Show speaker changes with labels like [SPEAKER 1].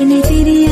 [SPEAKER 1] इन्हें तेरी